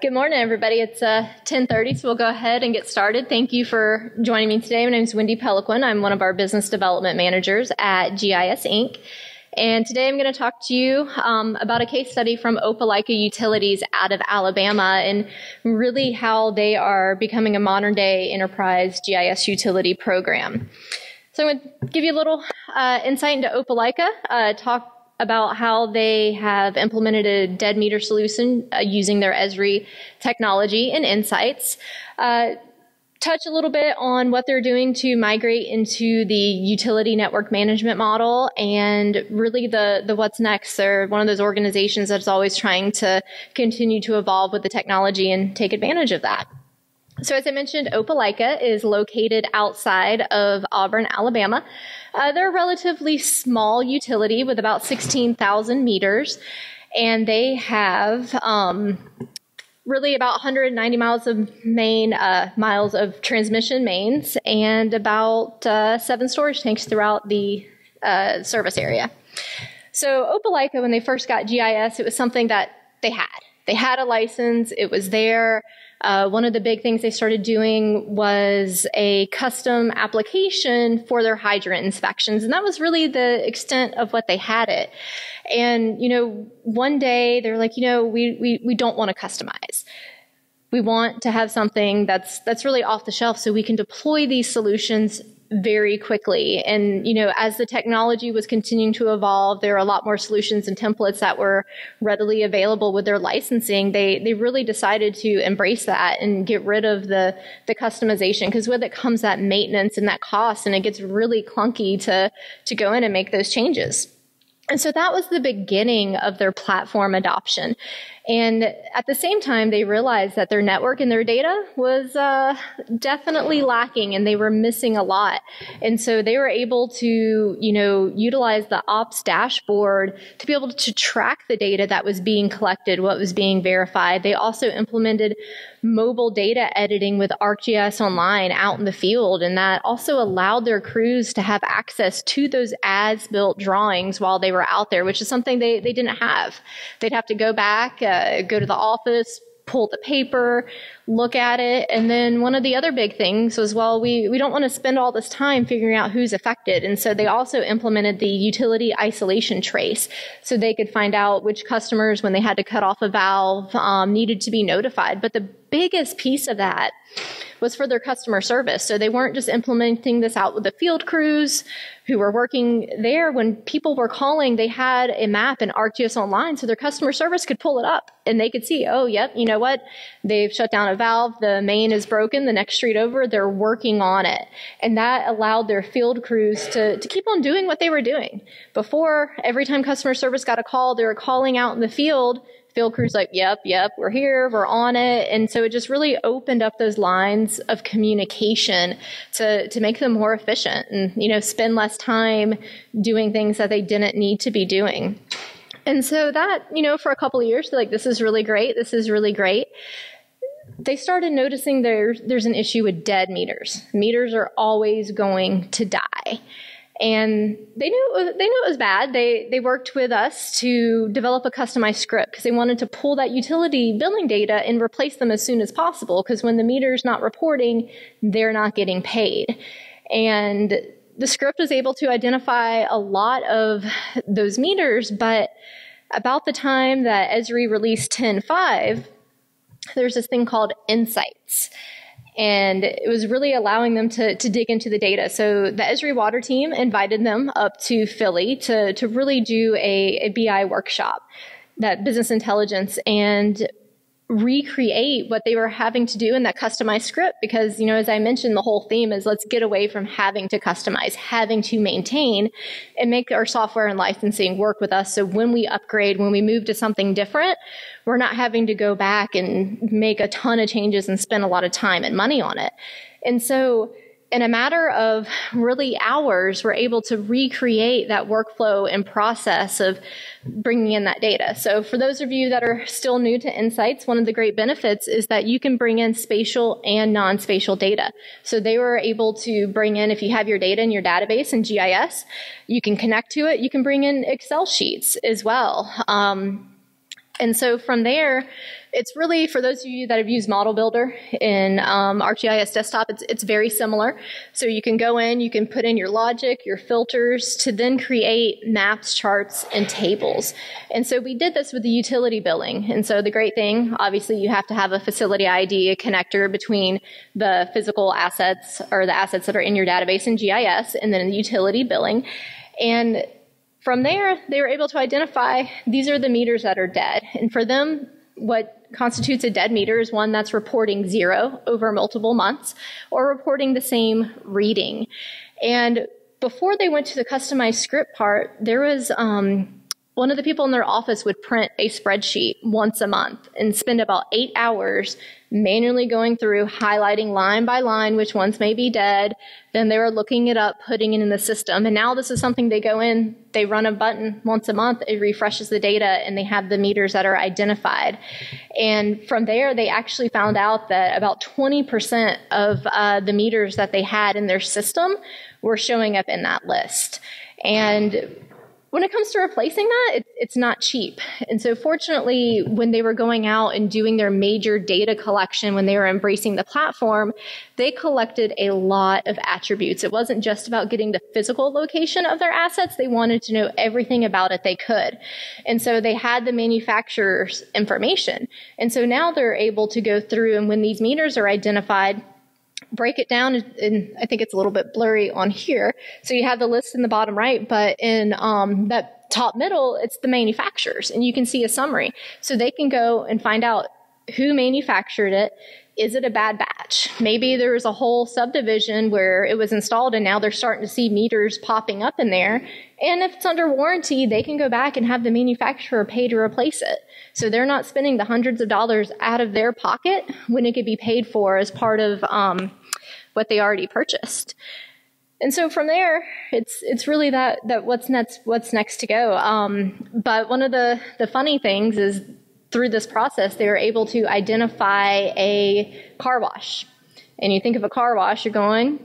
Good morning, everybody. It's uh, 10:30, so we'll go ahead and get started. Thank you for joining me today. My name is Wendy Peliquin. I'm one of our business development managers at GIS Inc. And today I'm going to talk to you um, about a case study from Opelika Utilities out of Alabama and really how they are becoming a modern day enterprise GIS utility program. So I'm going to give you a little uh, insight into Opelika, uh, talk about how they have implemented a dead meter solution uh, using their Esri technology and insights. Uh, touch a little bit on what they're doing to migrate into the utility network management model and really the, the what's next. They're one of those organizations that's always trying to continue to evolve with the technology and take advantage of that. So as I mentioned, Opelika is located outside of Auburn, Alabama. Uh, they're a relatively small utility with about 16,000 meters, and they have um, really about 190 miles of main uh, miles of transmission mains and about uh, seven storage tanks throughout the uh, service area. So Opelika, when they first got GIS, it was something that they had. They had a license. It was there. Uh, one of the big things they started doing was a custom application for their hydrant inspections, and that was really the extent of what they had it. And you know, one day they're like, you know, we we we don't want to customize. We want to have something that's that's really off the shelf, so we can deploy these solutions very quickly. And, you know, as the technology was continuing to evolve, there are a lot more solutions and templates that were readily available with their licensing. They, they really decided to embrace that and get rid of the, the customization because with it comes that maintenance and that cost and it gets really clunky to, to go in and make those changes. And so that was the beginning of their platform adoption. And at the same time, they realized that their network and their data was uh, definitely lacking and they were missing a lot. And so they were able to, you know, utilize the ops dashboard to be able to track the data that was being collected, what was being verified. They also implemented mobile data editing with ArcGIS Online out in the field. And that also allowed their crews to have access to those as built drawings while they were out there, which is something they, they didn't have. They'd have to go back, uh, go to the office, pull the paper, look at it. And then one of the other big things was, well, we, we don't want to spend all this time figuring out who's affected. And so they also implemented the utility isolation trace so they could find out which customers, when they had to cut off a valve, um, needed to be notified. But the biggest piece of that was for their customer service. So they weren't just implementing this out with the field crews who were working there. When people were calling, they had a map in ArcGIS Online so their customer service could pull it up and they could see, oh, yep, you know what? They've shut down a valve. The main is broken. The next street over, they're working on it. And that allowed their field crews to, to keep on doing what they were doing. Before, every time customer service got a call, they were calling out in the field field crew's like, yep, yep, we're here, we're on it. And so it just really opened up those lines of communication to, to make them more efficient and, you know, spend less time doing things that they didn't need to be doing. And so that, you know, for a couple of years, like, this is really great, this is really great they started noticing there, there's an issue with dead meters. Meters are always going to die and they knew was, they knew it was bad. They they worked with us to develop a customized script because they wanted to pull that utility billing data and replace them as soon as possible. Because when the meter's not reporting, they're not getting paid, and the script was able to identify a lot of those meters. But about the time that Esri released 10.5, there's this thing called insights and it was really allowing them to, to dig into the data. So the Esri Water team invited them up to Philly to, to really do a, a BI workshop, that business intelligence. And recreate what they were having to do in that customized script because you know as i mentioned the whole theme is let's get away from having to customize having to maintain and make our software and licensing work with us. So when we upgrade when we move to something different we're not having to go back and make a ton of changes and spend a lot of time and money on it. And so in a matter of really hours, we're able to recreate that workflow and process of bringing in that data. So for those of you that are still new to Insights, one of the great benefits is that you can bring in spatial and non-spatial data. So they were able to bring in, if you have your data in your database in GIS, you can connect to it. You can bring in Excel sheets as well. Um, And so from there, it's really for those of you that have used Model Builder in um, ArcGIS Desktop, it's, it's very similar. So you can go in, you can put in your logic, your filters to then create maps, charts, and tables. And so we did this with the utility billing. And so the great thing, obviously, you have to have a facility ID, a connector between the physical assets or the assets that are in your database in GIS, and then the utility billing. And from there, they were able to identify these are the meters that are dead. And for them, what constitutes a dead meter is one that's reporting zero over multiple months or reporting the same reading. And before they went to the customized script part, there was um, one of the people in their office would print a spreadsheet once a month and spend about eight hours manually going through, highlighting line by line which ones may be dead. Then they were looking it up, putting it in the system. And now this is something they go in, they run a button once a month, it refreshes the data, and they have the meters that are identified. And from there, they actually found out that about 20% of uh, the meters that they had in their system were showing up in that list. And when it comes to replacing that, it, it's not cheap. And so, fortunately, when they were going out and doing their major data collection, when they were embracing the platform, they collected a lot of attributes. It wasn't just about getting the physical location of their assets, they wanted to know everything about it they could. And so, they had the manufacturer's information. And so now they're able to go through, and when these meters are identified, break it down, and I think it's a little bit blurry on here. So you have the list in the bottom right, but in um, that top middle, it's the manufacturers, and you can see a summary. So they can go and find out who manufactured it. Is it a bad batch? Maybe there was a whole subdivision where it was installed and now they're starting to see meters popping up in there. And if it's under warranty, they can go back and have the manufacturer pay to replace it. So they're not spending the hundreds of dollars out of their pocket when it could be paid for as part of um, what they already purchased. And so from there, it's it's really that that what's next what's next to go. Um, but one of the the funny things is through this process, they were able to identify a car wash. And you think of a car wash, you're going,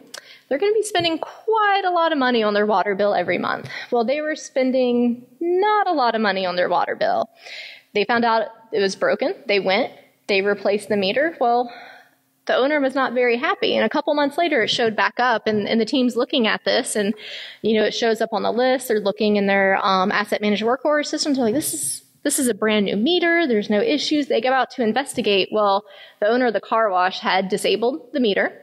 they're going to be spending quite a lot of money on their water bill every month. Well, they were spending not a lot of money on their water bill. They found out it was broken. They went, they replaced the meter. Well, the owner was not very happy. And a couple months later, it showed back up, and, and the team's looking at this, and you know, it shows up on the list. They're looking in their um, asset managed work order systems. They're like, this is this is a brand new meter. There's no issues. They go out to investigate. Well, the owner of the car wash had disabled the meter,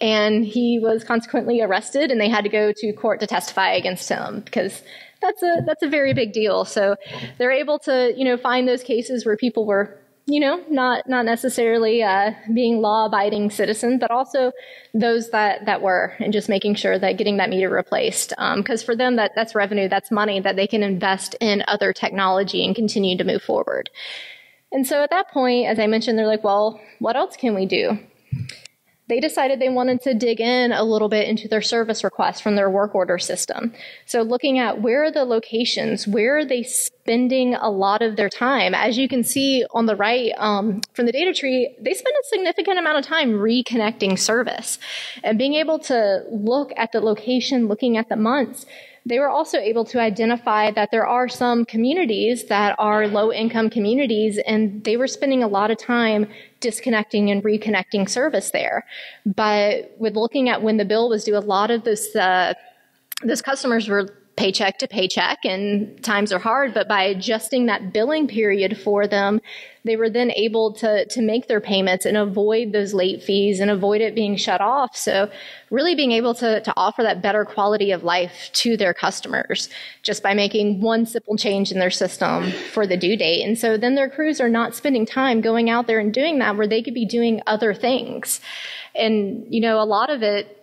and he was consequently arrested, and they had to go to court to testify against him because that's a that's a very big deal. So they're able to you know find those cases where people were you know, not not necessarily uh, being law-abiding citizens, but also those that that were, and just making sure that getting that meter replaced. Because um, for them, that that's revenue, that's money that they can invest in other technology and continue to move forward. And so at that point, as I mentioned, they're like, well, what else can we do? They decided they wanted to dig in a little bit into their service requests from their work order system. So looking at where are the locations, where are they spending a lot of their time? As you can see on the right um, from the data tree, they spend a significant amount of time reconnecting service and being able to look at the location, looking at the months they were also able to identify that there are some communities that are low income communities and they were spending a lot of time disconnecting and reconnecting service there. But with looking at when the bill was due, a lot of those, uh, those customers were paycheck to paycheck and times are hard but by adjusting that billing period for them they were then able to to make their payments and avoid those late fees and avoid it being shut off. So really being able to to offer that better quality of life to their customers just by making one simple change in their system for the due date. And so then their crews are not spending time going out there and doing that where they could be doing other things. And you know a lot of it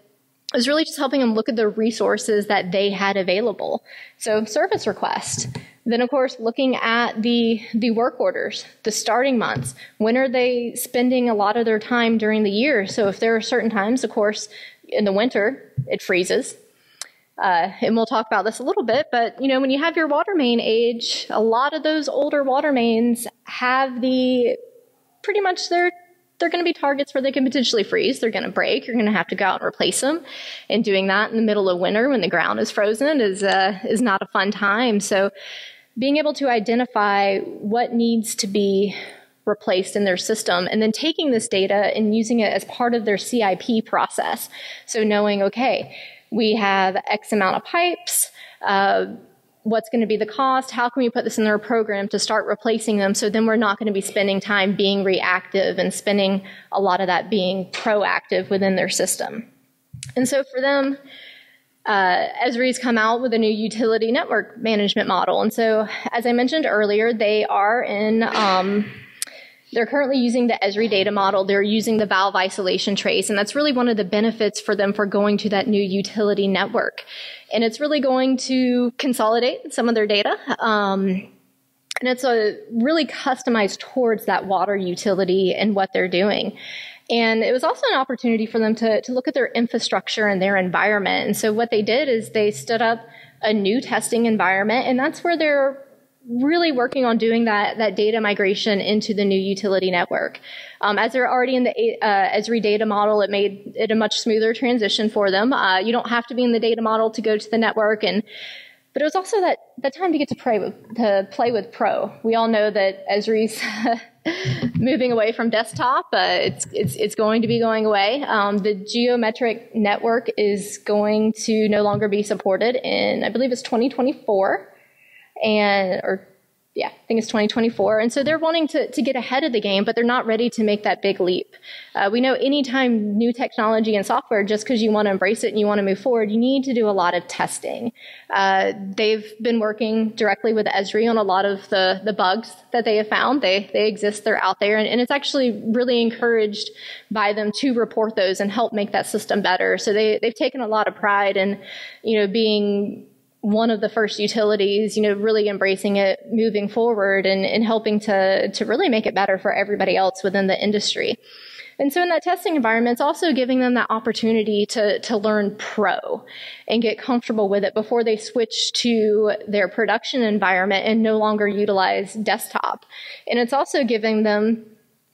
was really just helping them look at the resources that they had available. So service request. Then of course looking at the the work orders, the starting months. When are they spending a lot of their time during the year? So if there are certain times, of course, in the winter it freezes. Uh, and we'll talk about this a little bit, but you know, when you have your water main age, a lot of those older water mains have the pretty much their they're going to be targets where they can potentially freeze. They're going to break. You're going to have to go out and replace them. And doing that in the middle of winter when the ground is frozen is uh, is not a fun time. So being able to identify what needs to be replaced in their system and then taking this data and using it as part of their CIP process. So knowing, okay, we have X amount of pipes, uh, what's going to be the cost? How can we put this in their program to start replacing them so then we're not going to be spending time being reactive and spending a lot of that being proactive within their system. And so for them, uh, Esri's come out with a new utility network management model. And so, as I mentioned earlier, they are in, um, they're currently using the Esri data model. They're using the valve isolation trace. And that's really one of the benefits for them for going to that new utility network. And it's really going to consolidate some of their data. Um, and it's a really customized towards that water utility and what they're doing. And it was also an opportunity for them to, to look at their infrastructure and their environment. And so what they did is they stood up a new testing environment, and that's where they're really working on doing that, that data migration into the new utility network. Um, as they're already in the uh, Esri data model, it made it a much smoother transition for them. Uh, you don't have to be in the data model to go to the network, and but it was also that, that time to get to play with to play with Pro. We all know that Esri's moving away from desktop. Uh, it's, it's, it's going to be going away. Um, the geometric network is going to no longer be supported in, I believe it's 2024 and, or yeah, I think it's 2024. And so they're wanting to, to get ahead of the game, but they're not ready to make that big leap. Uh, we know anytime new technology and software, just because you want to embrace it and you want to move forward, you need to do a lot of testing. Uh, they've been working directly with Esri on a lot of the, the bugs that they have found. They, they exist, they're out there, and, and it's actually really encouraged by them to report those and help make that system better. So they, they've taken a lot of pride in, you know, being one of the first utilities, you know, really embracing it moving forward and, and helping to, to really make it better for everybody else within the industry. And so in that testing environment, it's also giving them that opportunity to, to learn pro and get comfortable with it before they switch to their production environment and no longer utilize desktop. And it's also giving them,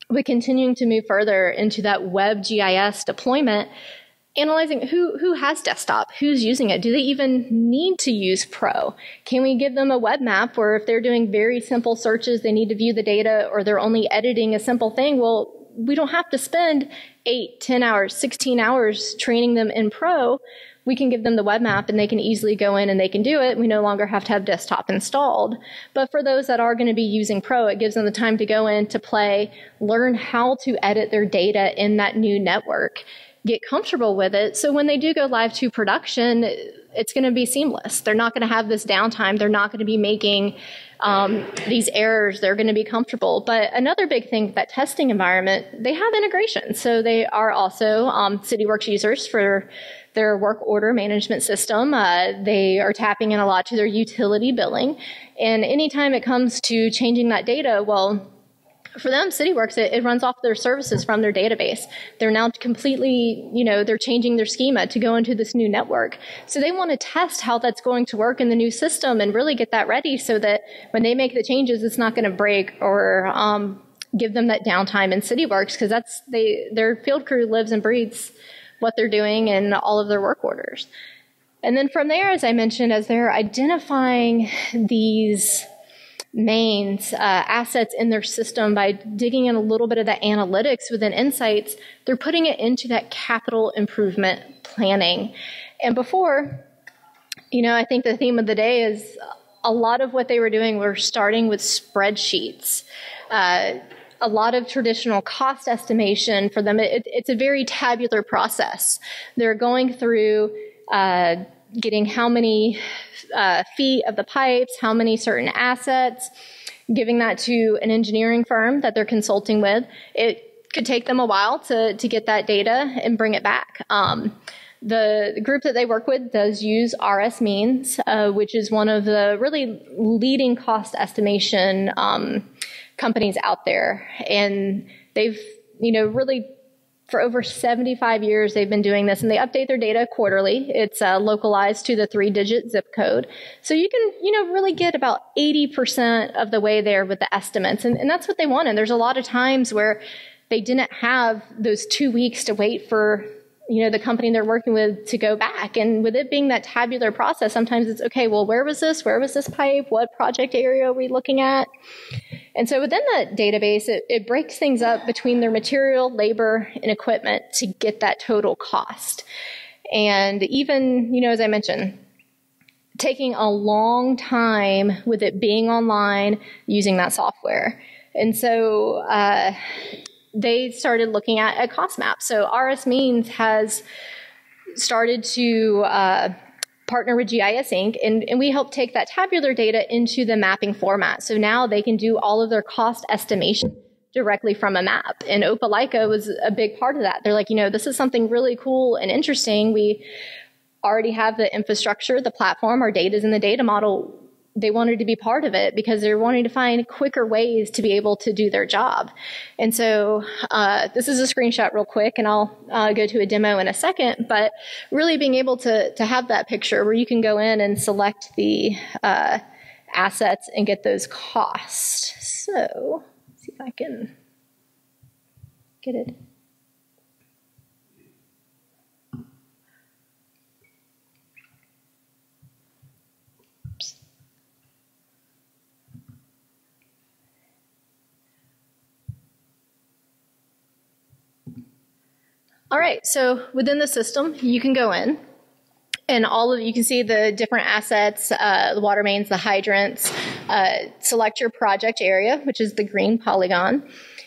with continuing to move further into that web GIS deployment, analyzing who who has desktop who's using it. Do they even need to use pro? Can we give them a web map where if they're doing very simple searches they need to view the data or they're only editing a simple thing? Well we don't have to spend 8 10 hours 16 hours training them in pro. We can give them the web map and they can easily go in and they can do it. We no longer have to have desktop installed. But for those that are going to be using Pro, it gives them the time to go in to play, learn how to edit their data in that new network get comfortable with it. So when they do go live to production, it's going to be seamless. They're not going to have this downtime. They're not going to be making um, these errors. They're going to be comfortable. But another big thing, that testing environment, they have integration. So they are also um, CityWorks users for their work order management system. Uh, they are tapping in a lot to their utility billing. And anytime it comes to changing that data, well, for them, CityWorks, it, it, runs off their services from their database. They're now completely, you know, they're changing their schema to go into this new network. So they want to test how that's going to work in the new system and really get that ready so that when they make the changes, it's not going to break or um, give them that downtime in CityWorks because that's they their field crew lives and breathes what they're doing and all of their work orders. And then from there, as I mentioned, as they're identifying these mains uh, assets in their system by digging in a little bit of the analytics within insights they're putting it into that capital improvement planning. And before you know i think the theme of the day is a lot of what they were doing were starting with spreadsheets. Uh, a lot of traditional cost estimation for them it, it's a very tabular process. They're going through uh, getting how many uh, feet of the pipes, how many certain assets, giving that to an engineering firm that they're consulting with. It could take them a while to, to get that data and bring it back. Um, the, group that they work with does use RSMeans, uh, which is one of the really leading cost estimation um, companies out there. And they've, you know, really for over 75 years, they've been doing this and they update their data quarterly. It's uh, localized to the three digit zip code. So you can, you know, really get about 80% of the way there with the estimates. And, and that's what they want. And there's a lot of times where they didn't have those two weeks to wait for you know, the company they're working with to go back. And with it being that tabular process, sometimes it's okay, well, where was this? Where was this pipe? What project area are we looking at? And so within that database, it, it breaks things up between their material, labor, and equipment to get that total cost. And even, you know, as I mentioned, taking a long time with it being online using that software. And so uh, they started looking at a cost map. So RS Means has started to uh, partner with GIS Inc. And, and, we help take that tabular data into the mapping format. So now they can do all of their cost estimation directly from a map. And Opelika was a big part of that. They're like, you know, this is something really cool and interesting. We already have the infrastructure, the platform, our data is in the data model they wanted to be part of it because they're wanting to find quicker ways to be able to do their job. And so uh, this is a screenshot real quick, and I'll uh, go to a demo in a second. But really being able to to have that picture where you can go in and select the uh, assets and get those costs. So see if I can get it. All right, so within the system, you can go in and all of you can see the different assets, uh, the water mains, the hydrants. Uh, select your project area, which is the green polygon.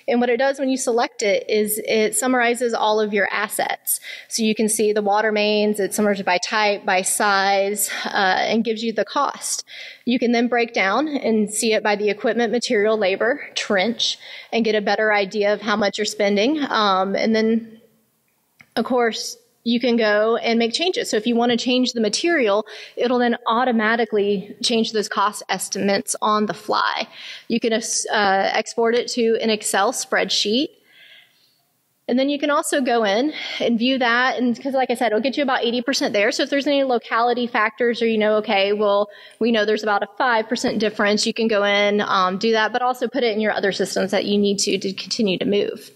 And what it does when you select it is it summarizes all of your assets. So you can see the water mains, it summarizes by type, by size, uh, and gives you the cost. You can then break down and see it by the equipment, material, labor, trench, and get a better idea of how much you're spending. Um, and then of course, you can go and make changes. So if you want to change the material, it'll then automatically change those cost estimates on the fly. You can uh, export it to an Excel spreadsheet. And then you can also go in and view that. And because, like I said, it'll get you about 80% there. So if there's any locality factors or you know, okay, well, we know there's about a 5% difference, you can go in, um, do that, but also put it in your other systems that you need to to continue to move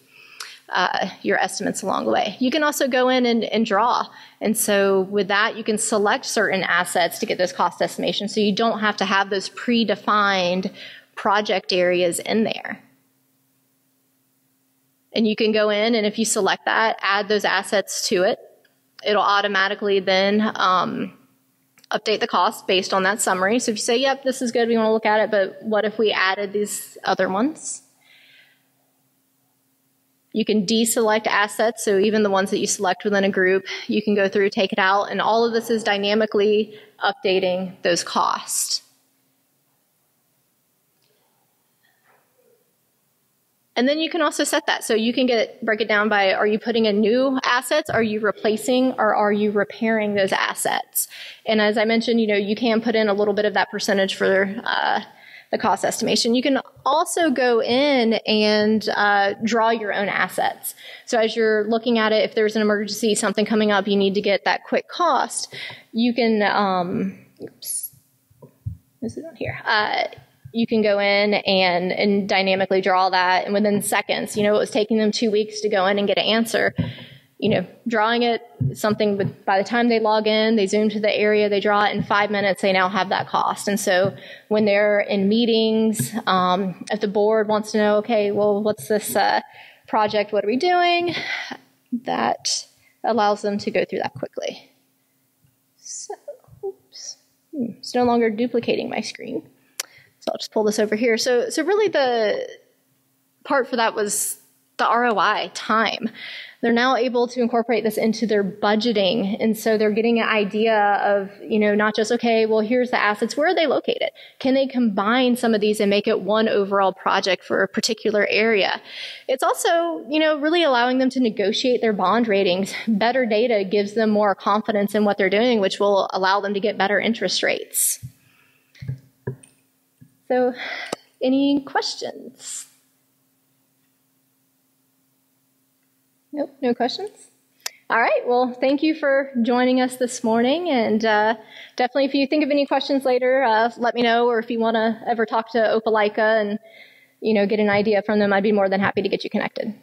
uh, your estimates along the way. You can also go in and, and, draw. And so with that, you can select certain assets to get those cost estimations so you don't have to have those predefined project areas in there. And you can go in and if you select that, add those assets to it. It'll automatically then um, update the cost based on that summary. So if you say, yep, this is good, we want to look at it, but what if we added these other ones? You can deselect assets, so even the ones that you select within a group, you can go through, take it out, and all of this is dynamically updating those costs. And then you can also set that. So you can get break it down by are you putting in new assets, are you replacing, or are you repairing those assets? And as I mentioned, you know, you can put in a little bit of that percentage for uh, the cost estimation. You can also go in and uh, draw your own assets. So as you're looking at it, if there's an emergency, something coming up, you need to get that quick cost, you can, um, oops, this is on here. Uh, you can go in and, and dynamically draw that and within seconds, you know, it was taking them two weeks to go in and get an answer you know, drawing it, something but by the time they log in, they zoom to the area, they draw it in five minutes, they now have that cost. And so when they're in meetings, um, if the board wants to know, okay, well, what's this uh, project? What are we doing? That allows them to go through that quickly. So, oops, hmm, it's no longer duplicating my screen. So I'll just pull this over here. So, so really the part for that was the ROI time they're now able to incorporate this into their budgeting. And so they're getting an idea of, you know, not just, okay, well, here's the assets. Where are they located? Can they combine some of these and make it one overall project for a particular area? It's also, you know, really allowing them to negotiate their bond ratings. Better data gives them more confidence in what they're doing, which will allow them to get better interest rates. So, any questions? Nope, no questions? All right, well, thank you for joining us this morning. And uh, definitely, if you think of any questions later, uh, let me know. Or if you want to ever talk to Opelika and you know get an idea from them, I'd be more than happy to get you connected.